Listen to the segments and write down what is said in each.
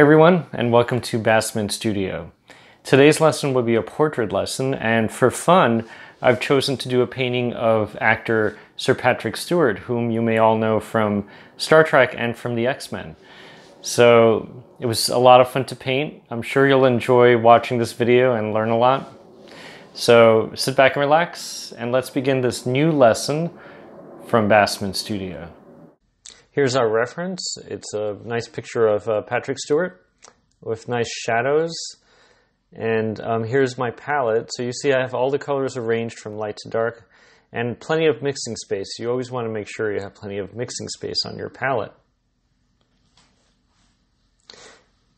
Everyone, and welcome to Basman Studio. Today's lesson will be a portrait lesson, and for fun, I've chosen to do a painting of actor Sir Patrick Stewart, whom you may all know from Star Trek and from the X-Men. So it was a lot of fun to paint. I'm sure you'll enjoy watching this video and learn a lot. So sit back and relax, and let's begin this new lesson from Basman Studio. Here's our reference. It's a nice picture of uh, Patrick Stewart with nice shadows. And um, here's my palette. So you see I have all the colors arranged from light to dark and plenty of mixing space. You always want to make sure you have plenty of mixing space on your palette.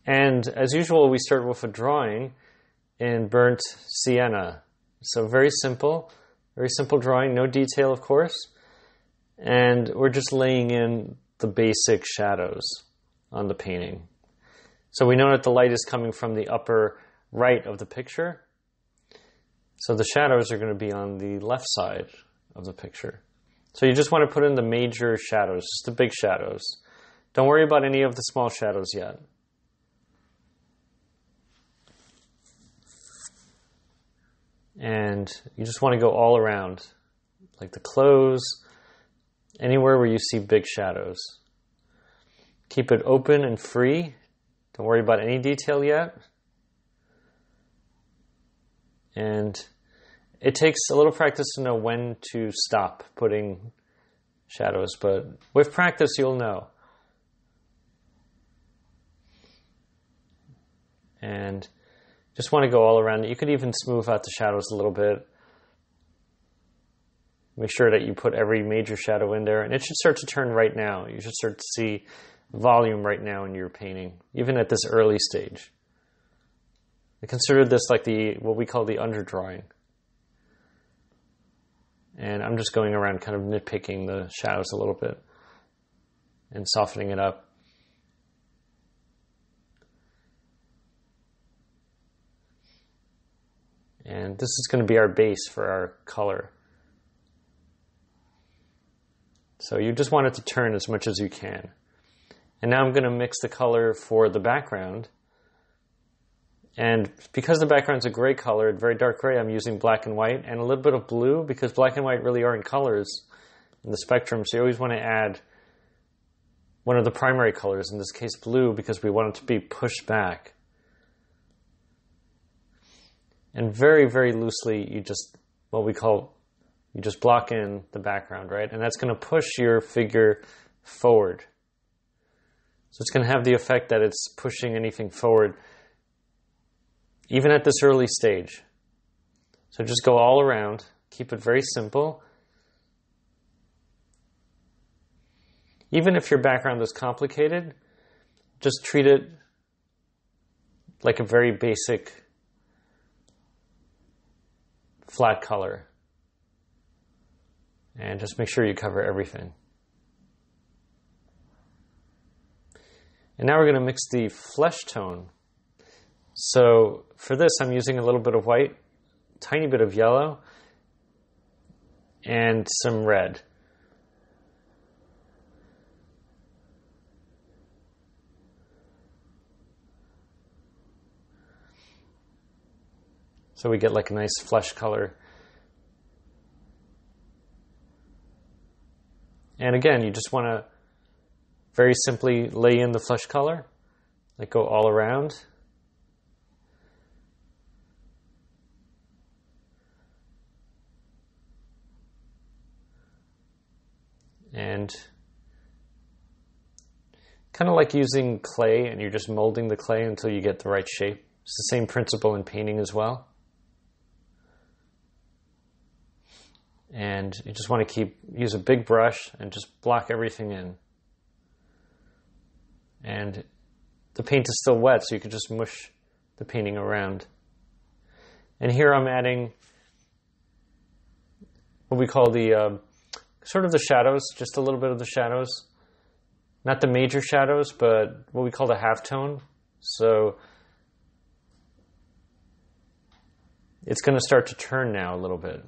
And as usual, we start with a drawing in burnt sienna. So very simple, very simple drawing, no detail, of course. And we're just laying in the basic shadows on the painting. So we know that the light is coming from the upper right of the picture. So the shadows are going to be on the left side of the picture. So you just want to put in the major shadows, just the big shadows. Don't worry about any of the small shadows yet. And you just want to go all around, like the clothes, anywhere where you see big shadows. Keep it open and free. Don't worry about any detail yet. And it takes a little practice to know when to stop putting shadows, but with practice, you'll know. And just want to go all around. it. You could even smooth out the shadows a little bit. Make sure that you put every major shadow in there, and it should start to turn right now. You should start to see volume right now in your painting, even at this early stage. I consider this like the what we call the underdrawing. And I'm just going around kind of nitpicking the shadows a little bit and softening it up. And this is going to be our base for our color. So you just want it to turn as much as you can. And now I'm going to mix the color for the background. And because the background's a gray color, very dark gray, I'm using black and white and a little bit of blue because black and white really aren't colors in the spectrum. So you always want to add one of the primary colors, in this case blue, because we want it to be pushed back. And very, very loosely, you just, what we call you just block in the background, right? And that's going to push your figure forward. So it's going to have the effect that it's pushing anything forward, even at this early stage. So just go all around, keep it very simple. Even if your background is complicated, just treat it like a very basic flat color and just make sure you cover everything. And now we're going to mix the flesh tone. So for this, I'm using a little bit of white, tiny bit of yellow, and some red. So we get like a nice flesh color. And again, you just want to very simply lay in the flesh color, like go all around. And kind of like using clay and you're just molding the clay until you get the right shape. It's the same principle in painting as well. And you just want to keep use a big brush and just block everything in. And the paint is still wet so you could just mush the painting around. And here I'm adding what we call the uh, sort of the shadows just a little bit of the shadows. Not the major shadows but what we call the half tone so it's going to start to turn now a little bit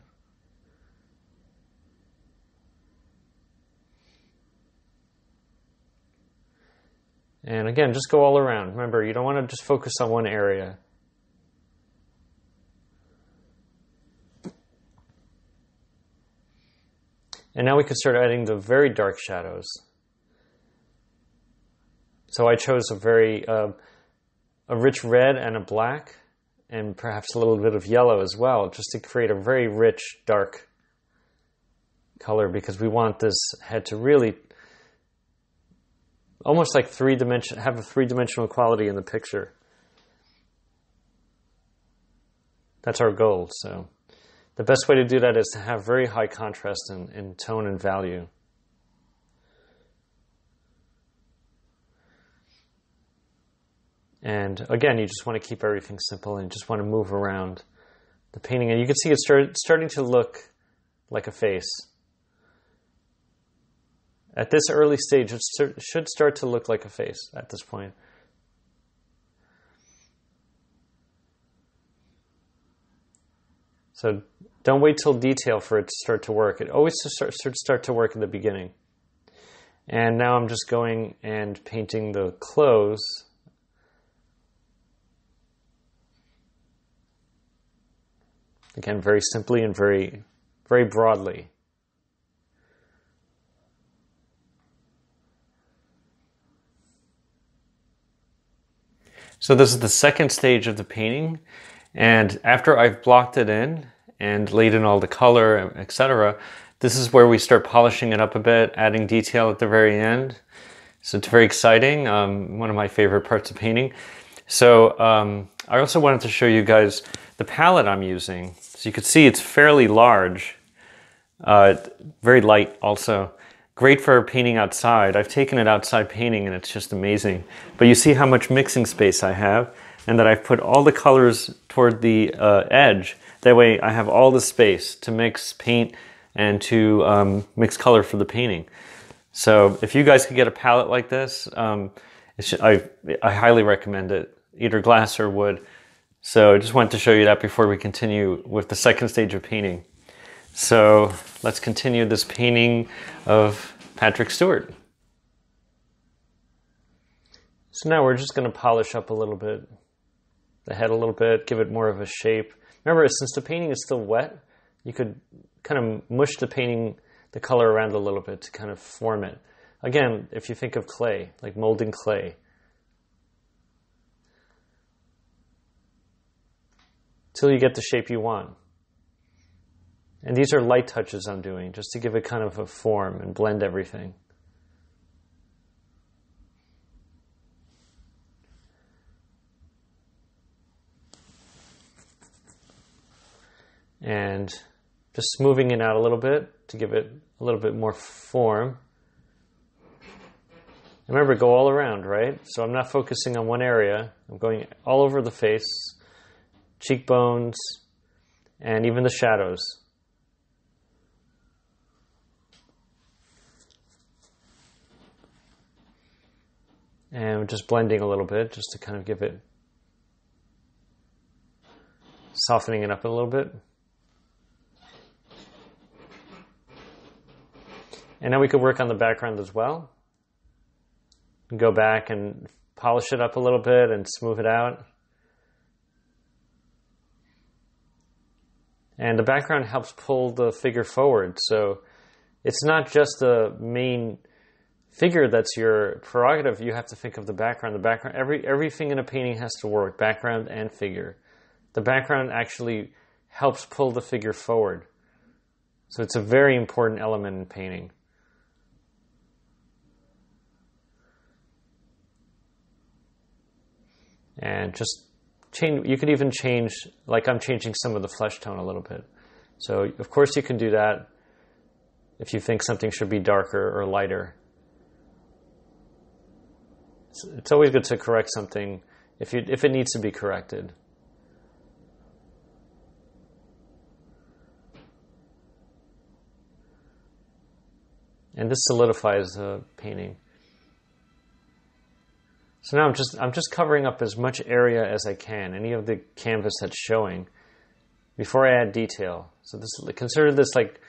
And again, just go all around. Remember, you don't want to just focus on one area. And now we can start adding the very dark shadows. So I chose a very uh, a rich red and a black, and perhaps a little bit of yellow as well, just to create a very rich dark color because we want this head to really almost like three dimension have a three dimensional quality in the picture. That's our goal. So the best way to do that is to have very high contrast in, in tone and value. And again, you just want to keep everything simple and just want to move around the painting. And you can see it's start, starting to look like a face. At this early stage, it should start to look like a face at this point. So don't wait till detail for it to start to work. It always should start to work in the beginning. And now I'm just going and painting the clothes Again, very simply and very, very broadly. So this is the second stage of the painting. And after I've blocked it in and laid in all the color, etc., this is where we start polishing it up a bit, adding detail at the very end. So it's very exciting, um, one of my favorite parts of painting. So um, I also wanted to show you guys the palette I'm using. So you can see it's fairly large, uh, very light also. Great for painting outside. I've taken it outside painting and it's just amazing. But you see how much mixing space I have and that I've put all the colors toward the uh, edge. That way I have all the space to mix paint and to um, mix color for the painting. So if you guys could get a palette like this, um, I, I highly recommend it, either glass or wood. So I just wanted to show you that before we continue with the second stage of painting. So let's continue this painting of Patrick Stewart. So now we're just going to polish up a little bit, the head a little bit, give it more of a shape. Remember, since the painting is still wet, you could kind of mush the painting, the color around a little bit to kind of form it. Again, if you think of clay, like molding clay, till you get the shape you want. And these are light touches I'm doing just to give it kind of a form and blend everything. And just smoothing it out a little bit to give it a little bit more form. Remember, go all around, right? So I'm not focusing on one area. I'm going all over the face cheekbones, and even the shadows. And we're just blending a little bit just to kind of give it, softening it up a little bit. And now we could work on the background as well. Go back and polish it up a little bit and smooth it out. and the background helps pull the figure forward. So it's not just the main figure that's your prerogative. You have to think of the background. The background, every everything in a painting has to work, background and figure. The background actually helps pull the figure forward. So it's a very important element in painting. And just change. You could even change, like I'm changing some of the flesh tone a little bit. So of course you can do that if you think something should be darker or lighter. It's, always good to correct something if you if it needs to be corrected. And this solidifies the painting. So now I'm just I'm just covering up as much area as I can, any of the canvas that's showing, before I add detail. So this consider this like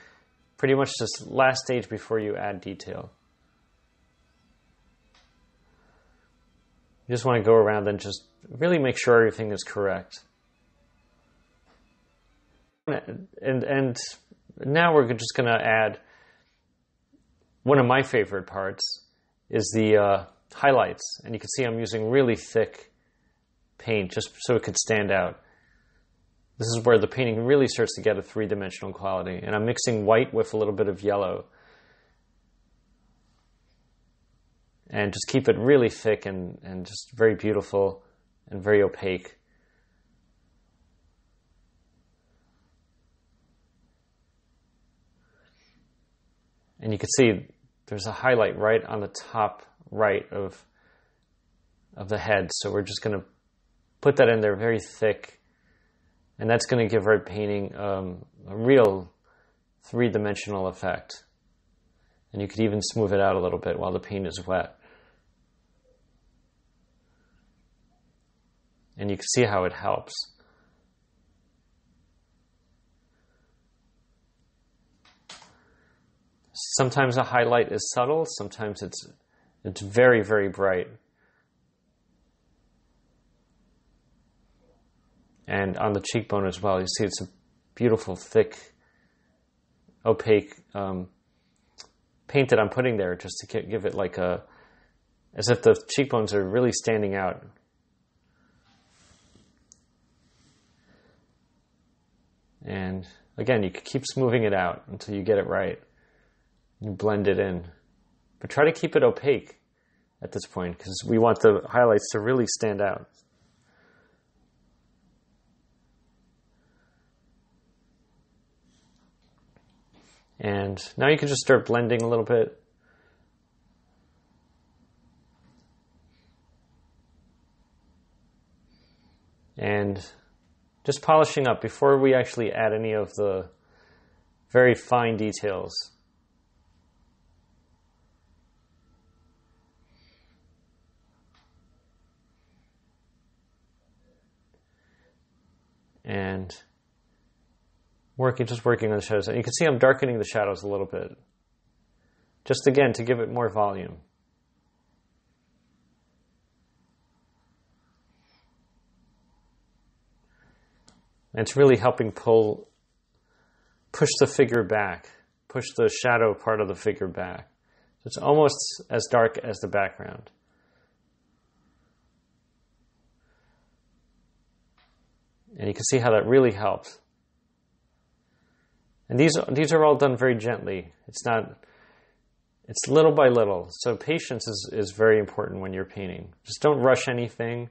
pretty much this last stage before you add detail. You just want to go around and just really make sure everything is correct. And, and now we're just going to add one of my favorite parts is the uh, highlights. And you can see I'm using really thick paint just so it could stand out. This is where the painting really starts to get a three-dimensional quality. And I'm mixing white with a little bit of yellow. And just keep it really thick and, and just very beautiful and very opaque. And you can see there's a highlight right on the top right of of the head. So we're just going to put that in there very thick and that's going to give our painting um, a real three-dimensional effect. And you could even smooth it out a little bit while the paint is wet. And you can see how it helps. Sometimes a highlight is subtle, sometimes it's it's very, very bright. and on the cheekbone as well. You see it's a beautiful, thick, opaque um, paint that I'm putting there just to give it like a, as if the cheekbones are really standing out. And again, you keep smoothing it out until you get it right. You blend it in. But try to keep it opaque at this point because we want the highlights to really stand out. And now you can just start blending a little bit. And just polishing up before we actually add any of the very fine details. And working, just working on the shadows. And you can see I'm darkening the shadows a little bit. Just again, to give it more volume. And it's really helping pull, push the figure back, push the shadow part of the figure back. So it's almost as dark as the background. And you can see how that really helps. And these these are all done very gently. It's not it's little by little. So patience is, is very important when you're painting. Just don't rush anything.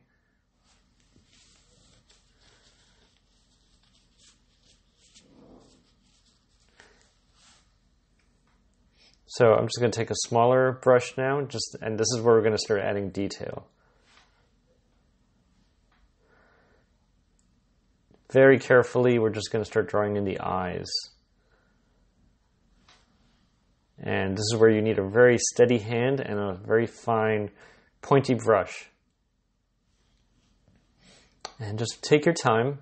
So I'm just going to take a smaller brush now, just and this is where we're going to start adding detail. Very carefully, we're just going to start drawing in the eyes. And this is where you need a very steady hand and a very fine pointy brush. And just take your time.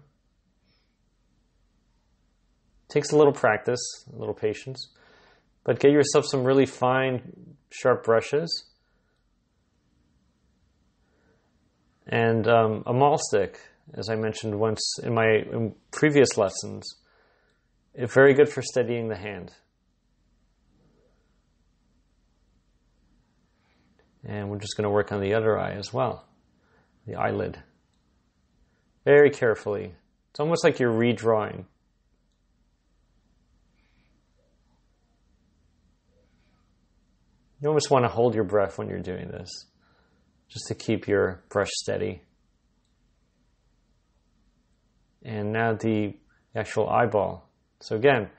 Takes a little practice, a little patience, but get yourself some really fine, sharp brushes. And um, a mahl stick, as I mentioned once in my in previous lessons, is very good for steadying the hand. And we're just going to work on the other eye as well, the eyelid. Very carefully. It's almost like you're redrawing. You almost want to hold your breath when you're doing this, just to keep your brush steady. And now the actual eyeball. So again,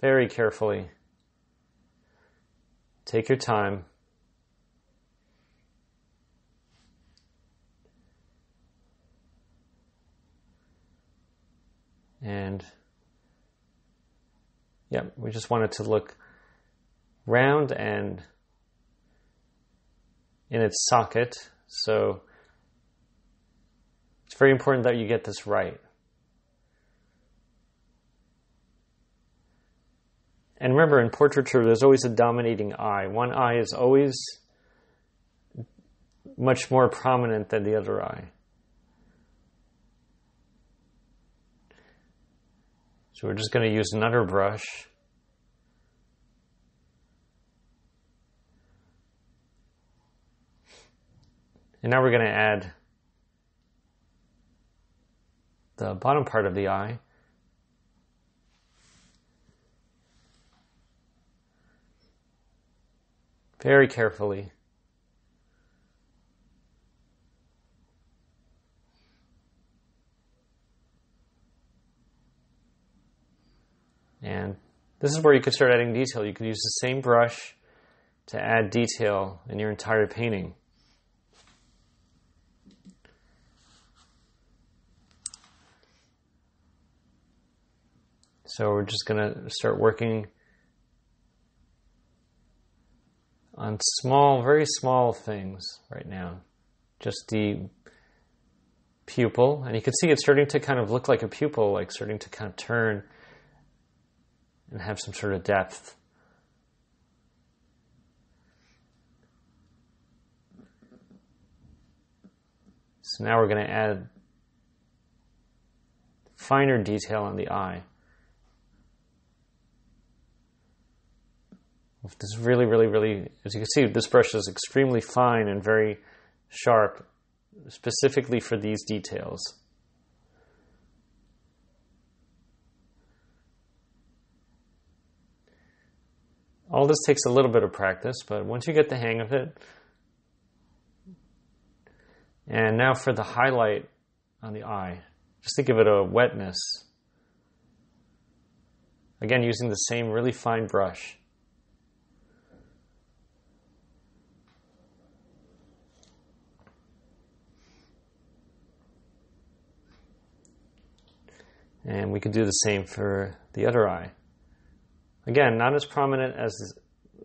very carefully. Take your time. And yeah, we just want it to look round and in its socket. So it's very important that you get this right. And remember, in portraiture, there's always a dominating eye. One eye is always much more prominent than the other eye. So we're just going to use another brush. And now we're going to add the bottom part of the eye. Very carefully. And this is where you could start adding detail. You could use the same brush to add detail in your entire painting. So we're just going to start working on small, very small things right now. Just the pupil. And you can see it's starting to kind of look like a pupil, like starting to kind of turn and have some sort of depth. So now we're going to add finer detail on the eye. This really, really, really, as you can see, this brush is extremely fine and very sharp, specifically for these details. All this takes a little bit of practice, but once you get the hang of it, and now for the highlight on the eye, just to give it a wetness. Again, using the same really fine brush. And we could do the same for the other eye. Again, not as prominent as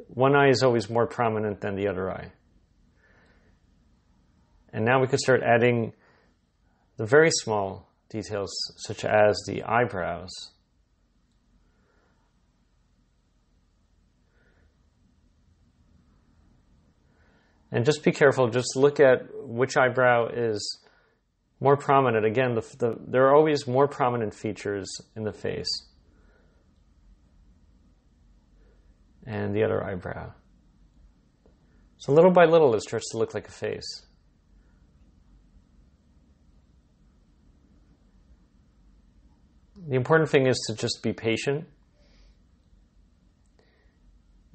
one eye is always more prominent than the other eye. And now we could start adding the very small details, such as the eyebrows. And just be careful, just look at which eyebrow is more prominent. Again, the, the, there are always more prominent features in the face. and the other eyebrow. So little by little, it starts to look like a face. The important thing is to just be patient.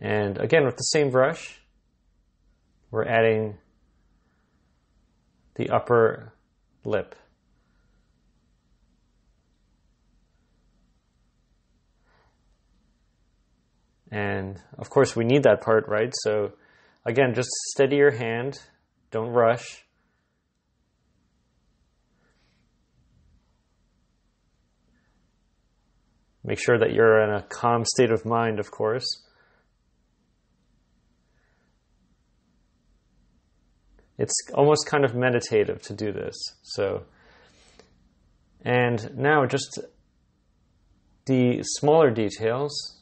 And again, with the same brush, we're adding the upper lip. And of course, we need that part, right? So, again, just steady your hand, don't rush. Make sure that you're in a calm state of mind, of course. It's almost kind of meditative to do this. So, and now just the smaller details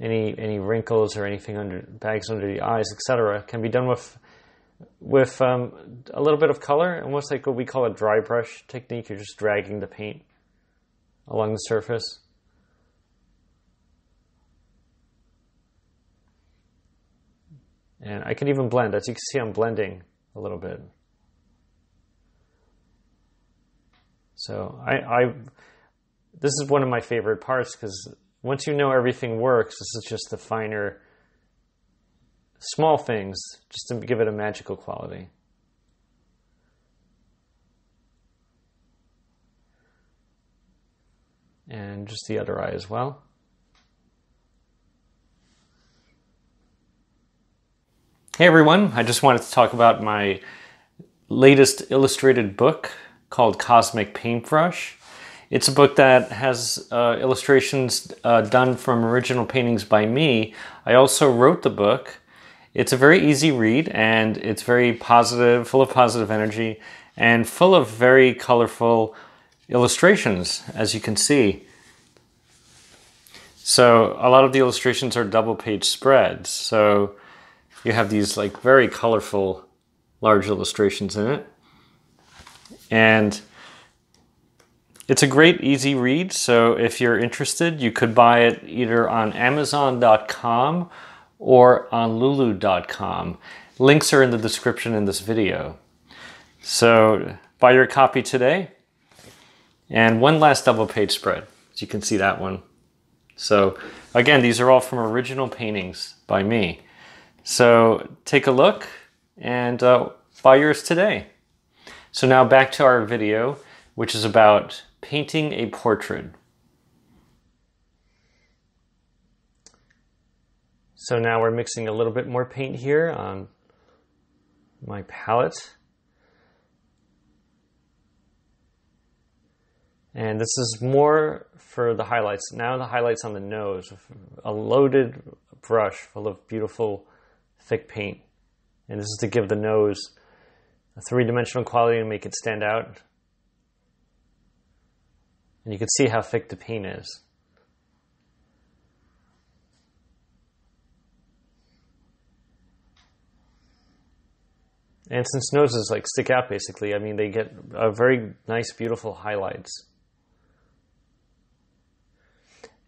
any any wrinkles or anything under bags under the eyes, etc., can be done with with um, a little bit of color, almost like what we call a dry brush technique. You're just dragging the paint along the surface. And I can even blend. As you can see, I'm blending a little bit. So I, I this is one of my favorite parts because once you know everything works, this is just the finer, small things just to give it a magical quality. And just the other eye as well. Hey everyone, I just wanted to talk about my latest illustrated book called Cosmic Paintbrush. It's a book that has uh, illustrations uh, done from original paintings by me. I also wrote the book. It's a very easy read and it's very positive, full of positive energy, and full of very colorful illustrations, as you can see. So a lot of the illustrations are double page spreads. So you have these like very colorful large illustrations in it. And it's a great, easy read. So if you're interested, you could buy it either on Amazon.com or on Lulu.com. Links are in the description in this video. So buy your copy today. And one last double page spread, as you can see that one. So again, these are all from original paintings by me. So take a look and uh, buy yours today. So now back to our video, which is about painting a portrait. So now we're mixing a little bit more paint here on my palette. And this is more for the highlights. Now the highlights on the nose. A loaded brush full of beautiful thick paint. And this is to give the nose a three-dimensional quality and make it stand out. And you can see how thick the paint is. And since noses like stick out basically, I mean they get a very nice beautiful highlights.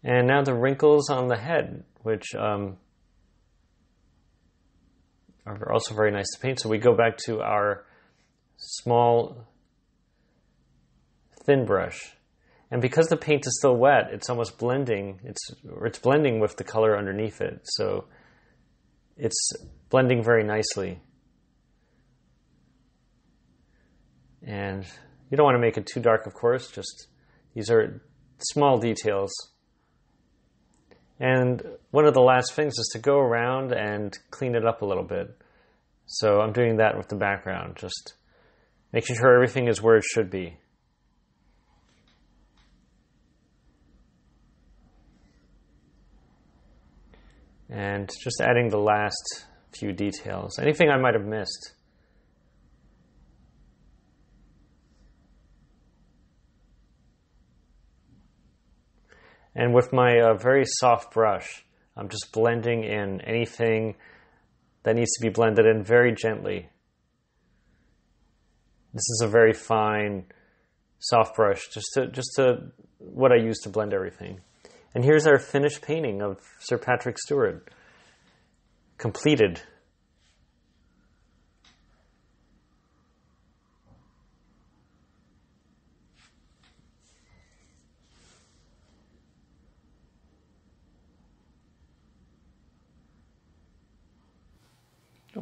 And now the wrinkles on the head, which um, are also very nice to paint. So we go back to our small thin brush. And because the paint is still wet, it's almost blending. It's it's blending with the color underneath it. So it's blending very nicely. And you don't want to make it too dark, of course. Just these are small details. And one of the last things is to go around and clean it up a little bit. So I'm doing that with the background, just making sure everything is where it should be. And just adding the last few details. Anything I might have missed. And with my uh, very soft brush, I'm just blending in anything that needs to be blended in very gently. This is a very fine, soft brush, just to just to what I use to blend everything. And here's our finished painting of Sir Patrick Stewart, completed.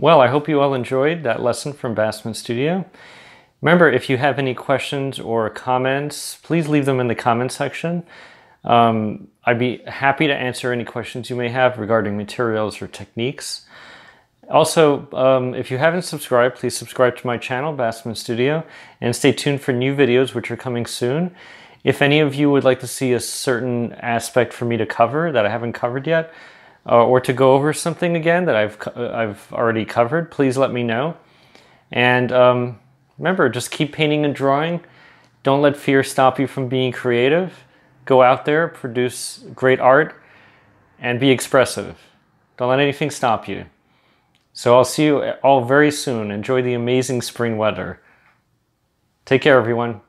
Well, I hope you all enjoyed that lesson from Basman Studio. Remember, if you have any questions or comments, please leave them in the comment section. Um, I'd be happy to answer any questions you may have regarding materials or techniques. Also, um, if you haven't subscribed, please subscribe to my channel, Basman Studio, and stay tuned for new videos which are coming soon. If any of you would like to see a certain aspect for me to cover that I haven't covered yet, uh, or to go over something again that I've, I've already covered, please let me know. And um, remember, just keep painting and drawing. Don't let fear stop you from being creative. Go out there, produce great art, and be expressive. Don't let anything stop you. So I'll see you all very soon. Enjoy the amazing spring weather. Take care, everyone.